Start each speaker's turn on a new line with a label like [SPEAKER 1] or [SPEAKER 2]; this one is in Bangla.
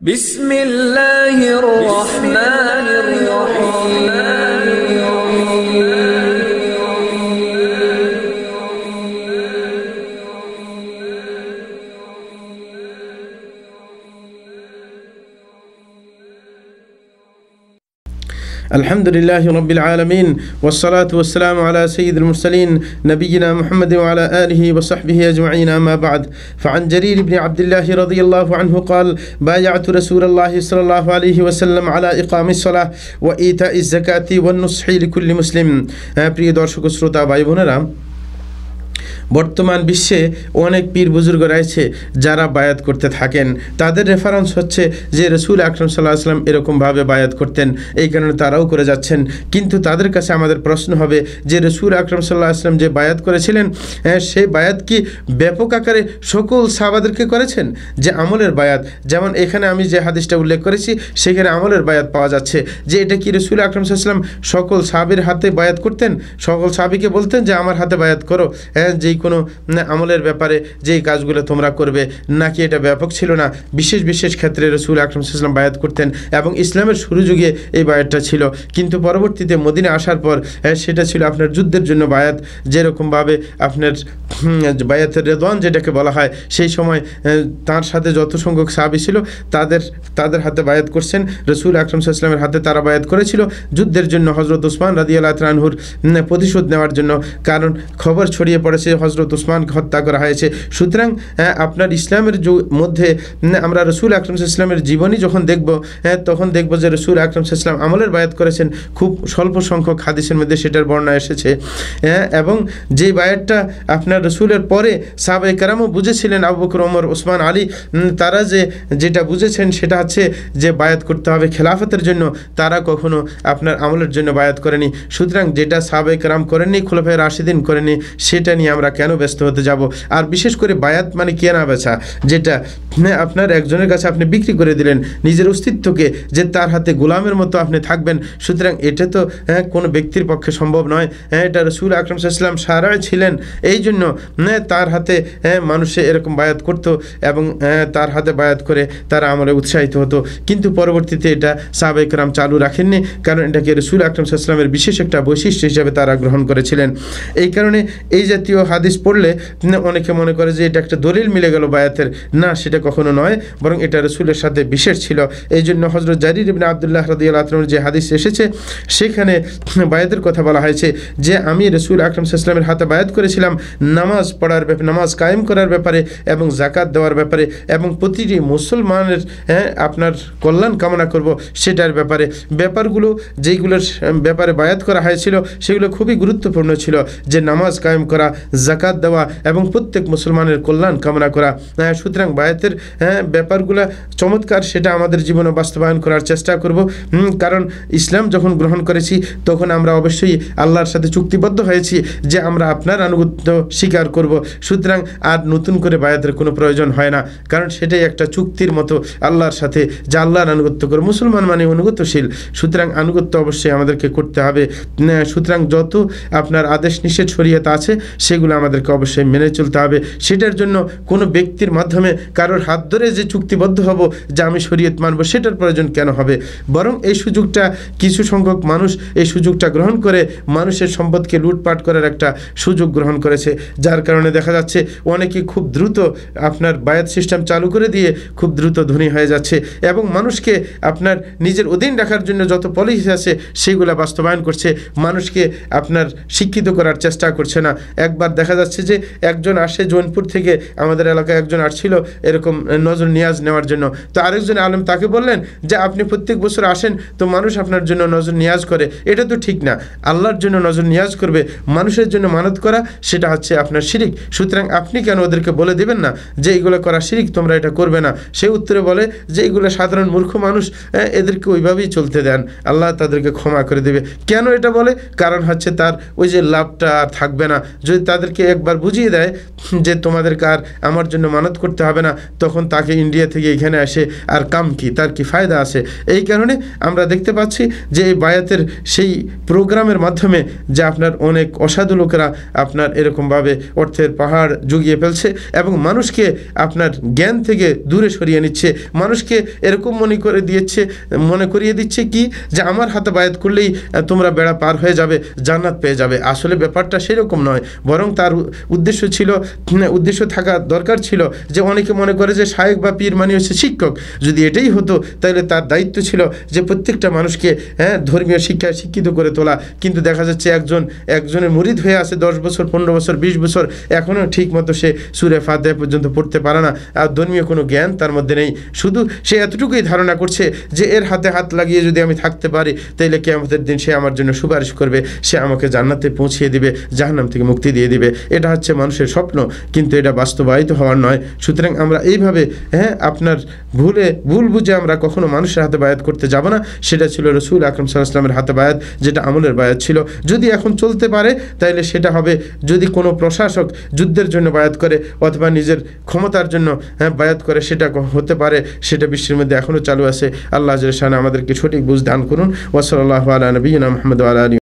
[SPEAKER 1] بسم الله الرحمن
[SPEAKER 2] الحمد لله رب العالمين والصلاة والسلام على سيد المرسلين نبينا محمد وعلى آله وصحبه أجمعين أما بعد فعن جرير بن عبد الله رضي الله عنه قال بايعت رسول الله صلى الله عليه وسلم على إقام الصلاة وإيتاء الزكاة والنصح لكل مسلم হ্যাঁ, প্রিয় দর্শক ও শ্রোতা ভাই বোনেরা বর্তমান বিশ্বে অনেক পীর বুজুর্গ রয়েছে যারা বায়াত করতে থাকেন। তাদের রেফারেন্স হচ্ছে যে রসুল আকরম সাল্লাহ আসলাম এরকমভাবে বায়াত করতেন এই কারণে তারাও করে যাচ্ছেন। কিন্তু তাদের কাছে আমাদের প্রশ্ন হবে যে রসুল আকরম সাল্লাহ আসলাম যে বায়াত করেছিলেন হ্যাঁ, সেই বায়াত কি ব্যাপক আকারে সকল সাহাবাদেরকে করেছেন? যে আমলের বায়াত যেমন এখানে আমি যে হাদিসটা উল্লেখ করেছি সেখানে আমলের বায়াত পাওয়া যাচ্ছে। যে এটা কি রসুল আকরম সাল্লাম সকল সাহাবির হাতে বায়াত করতেন? সকল সাহাবিকে বলতেন যে আমার হাতে বায়াত করো। হ্যাঁ যেই কোনো আমলের ব্যাপারে যেই কাজগুলো তোমরা করবে, নাকি এটা ব্যাপক ছিল না? বিশেষ বিশেষ ক্ষেত্রে রসুল আকরম সাল্লাম বায়াত করতেন এবং ইসলামের শুরু যুগে এই বায়াতটা ছিল। কিন্তু পরবর্তীতে মদিনে আসার পর সেটা ছিল আপনার যুদ্ধের জন্য বায়াত। যেরকমভাবে আপনার বায়াতের রেদওয়ান যেটাকে বলা হয়, সেই সময় তার সাথে যত সংখ্যক সাহাবি ছিল, তাদের তাদের হাতে বায়াত করছেন। রসুল আকরম সাল্লামের হাতে তারা বায়াত করেছিল। যুদ্ধের জন্য হজরত উসমান রাদি আল্লাহ প্রতিশোধ নেওয়ার জন্য। কারণ খবর ছড়িয়ে পড়েছে হজরত উসমানকে হত্যা করা হয়েছে। সুতরাং আপনার ইসলামের মধ্যে আমরা রসুল আকরম ইসলামের জীবনী যখন দেখব তখন দেখব যে রসুল আকরম ইসলাম আমলের বায়াত করেছেন, খুব স্বল্প সংখ্যক হাদিসের মধ্যে সেটার বর্ণনা এসেছে। এবং যে বায়াতটা আপনার রসুলের পরে সাহাবাই কারামও বুঝেছিলেন, আবু বকর, ওমর, ওসমান, আলী তারা যে, যেটা বুঝেছেন সেটা হচ্ছে যে বায়াত করতে হবে খেলাফতের জন্য, তারা কখনো আপনার আমলের জন্য বায়াত করেনি। সুতরাং যেটা সাহাবাই কারাম করেননি খোলাফাই রাশিদিন করেনি সেটা নিয়ে আমরা কেন ব্যস্ত হতে যাব? আর বিশেষ করে বায়াত মানে কেনা বেচা? যেটা আপনার একজনের কাছে আপনি বিক্রি করে দিলেন নিজের অস্তিত্বকে যে তার হাতে গোলামের মতো আপনি থাকবেন। সুতরাং এটা তো হ্যাঁ কোনো ব্যক্তির পক্ষে সম্ভব নয়। হ্যাঁ এটা রসুল আকরম ইসলাম সারায় ছিলেন। এই জন্য তার হাতে হ্যাঁ মানুষে এরকম বায়াত করতো এবং হ্যাঁ, তার হাতে বায়াত করে তারা আমলে উৎসাহিত হতো। কিন্তু পরবর্তীতে এটা সাহাবাইকরাম চালু রাখেননি কারণ এটাকে রসুল আকরম ইসলামের বিশেষ একটা বৈশিষ্ট্য হিসাবে তারা গ্রহণ করেছিলেন। এই কারণে এই জাতীয় হাদিস পড়লে উম, অনেকে মনে করে যে এটা একটা দলিল মিলে গেল বায়াতের। না সেটা কখনো নয় বরং এটা রসুলের সাথে বিশেষ ছিল। এই জন্য হজরত জারির ইবনে আবদুল্লাহ রাদিয়াল্লাহু আনহুর যে হাদিস এসেছে সেখানে বায়াতের কথা বলা হয়েছে যে আমি রসুল আকরম ইসলামের হাতে বায়াত করেছিলাম নামাজ পড়ার ব্যাপারে নামাজ কায়েম করার ব্যাপারে এবং জাকাত দেওয়ার ব্যাপারে এবং প্রতিটি মুসলমানের হ্যাঁ আপনার কল্যাণ কামনা করব সেটার ব্যাপারে। ব্যাপারগুলো যেইগুলোর ব্যাপারে বায়াত করা হয়েছিল সেগুলো খুবই গুরুত্বপূর্ণ ছিল যে নামাজ কায়েম করা জাকাত দেওয়া এবং প্রত্যেক মুসলমানের কল্যাণ কামনা করা। হ্যাঁ, সুতরাং বায়াতের হ্যাঁ ব্যাপারগুলো চমৎকার সেটা আমাদের জীবনে বাস্তবায়ন করার চেষ্টা করব। কারণ ইসলাম যখন গ্রহণ করেছি তখন আমরা অবশ্যই আল্লাহর সাথে চুক্তিবদ্ধ হয়েছি যে আমরা আপনার আনুগত্য স্বীকার করব। সুতরাং আর নতুন করে বায়াতের কোনো প্রয়োজন হয় না কারণ সেটাই একটা চুক্তির মতো আল্লাহর সাথে যে আল্লাহর আনুগত্য করে মুসলমান মানে অনুগতশীল সুতরাং আনুগত্য অবশ্যই আমাদেরকে করতে হবে। সুতরাং যত আপনার আদেশ নিষেধ শরীয়ত আছে সেগুলো আমাদেরকে অবশ্যই মেনে চলতে হবে। সেটার জন্য কোনো ব্যক্তির মাধ্যমে কারোর হাত ধরে যে চুক্তিবদ্ধ হব, যে আমি শরীয়ত মানব, সেটার প্রয়োজন কেন হবে? বরং এই সুযোগটা, কিছু সংখ্যক মানুষ এই সুযোগটা গ্রহণ করে মানুষের সম্পদকে লুটপাট করার একটা সুযোগ গ্রহণ করেছে। যার কারণে দেখা যাচ্ছে অনেকে খুব দ্রুত আপনার বায়াত সিস্টেম চালু করে দিয়ে খুব দ্রুত ধনী হয়ে যাচ্ছে এবং মানুষকে আপনার নিজের অধীন রাখার জন্য যত পলিসি আছে, সেগুলো বাস্তবায়ন করছে। মানুষকে আপনার শিক্ষিত করার চেষ্টা করছে না। একবার দেখা যাচ্ছে যে একজন আসে জৌনপুর থেকে আমাদের এলাকায় একজন আসছিল এরকম নজর নিয়াজ নেওয়ার জন্য। তো আরেকজন আলম তাকে বললেন যে আপনি প্রত্যেক বছর আসেন তো মানুষ আপনার জন্য নজর নিয়াজ করে। এটা তো ঠিক না। আল্লাহর জন্য নজর নিয়াজ করবে মানুষের জন্য মানত করা সেটা হচ্ছে আপনার শিরিক। সুতরাং আপনি কেন ওদেরকে বলে দেবেন না যে এইগুলো করা শিরিক তোমরা এটা করবে না? সে উত্তরে বলে যে এইগুলো সাধারণ মূর্খ মানুষ হ্যাঁ, এদেরকে ওইভাবেই চলতে দেন। আল্লাহ তাদেরকে ক্ষমা করে দেবে। কেন এটা বলে? কারণ হচ্ছে তার ওই যে লাভটা আর থাকবে না। যদি তাদেরকে তাদেরকে একবার বুঝিয়ে দেয় যে তোমাদেরকে আর আমার জন্য মানত করতে হবে না। তখন তাকে ইন্ডিয়া থেকে এখানে আসে। আর কাম কি? তার কি ফায়দা আছে? এই কারণে আমরা দেখতে পাচ্ছি যে এই বায়াতের সেই প্রোগ্রামের মাধ্যমে যে আপনার অনেক অসাধু লোকেরা আপনার এরকমভাবে অর্থের পাহাড় জুগিয়ে ফেলছে এবং মানুষকে আপনার জ্ঞান থেকে দূরে সরিয়ে নিচ্ছে। মানুষকে এরকম মনে করে দিয়েছে, মনে করিয়ে দিচ্ছে কি? যে আমার হাতে বায়াত করলেই তোমরা বেড়া পার হয়ে যাবে, জান্নাত পেয়ে যাবে। আসলে ব্যাপারটা সেরকম নয়। বরং তার উ- উদ্দেশ্য ছিল উদ্দেশ্য থাকা দরকার ছিল যে অনেকে মনে করে যে শায়েক বা পীর মানে হচ্ছে শিক্ষক। যদি এটাই হতো, তাহলে তার দায়িত্ব ছিল যে প্রত্যেকটা মানুষকে হ্যাঁ ধর্মীয় শিক্ষায় শিক্ষিত করে তোলা। কিন্তু দেখা যাচ্ছে একজন, একজনের মুরিদ হয়ে আছে দশ বছর, পনেরো বছর, বিশ বছর। এখনও ঠিক মতো সে সুরে ফাতে পর্যন্ত পড়তে পারে না। আর ধর্মীয় কোনো জ্ঞান তার মধ্যে নেই। শুধু সে এতটুকুই ধারণা করছে যে এর হাতে হাত লাগিয়ে যদি আমি থাকতে পারি, তাহলে কেয়ামতের দিন সে আমার জন্য সুপারিশ করবে। সে আমাকে জান্নাতে পৌঁছিয়ে দিবে, জাহান্নাম থেকে মুক্তি দিয়ে দিবে। এটা হচ্ছে মানুষের স্বপ্ন, কিন্তু এটা বাস্তবায়িত হওয়ার নয়। সুতরাং আমরা এইভাবে হ্যাঁ আপনার ভুলে, ভুল বুঝে আমরা কখনো মানুষের হাতে বায়াত করতে যাব না। সেটা ছিল রসুল আকরম সাল্লাহামের হাতে বায়াত, যেটা আমলের বায়াত ছিল। যদি এখন চলতে পারে তাহলে সেটা হবে যদি কোনো প্রশাসক যুদ্ধের জন্য বায়াত করে, অথবা নিজের ক্ষমতার জন্য হ্যাঁ বায়াত করে, সেটা হতে পারে। সেটা বিশ্বের মধ্যে এখনও চালু আছে। আল্লাহ শাহ আমাদেরকে সঠিক বুঝ দান করুন। ওসল আল্লাহ আলা নবীনা মোহাম্মদ আলী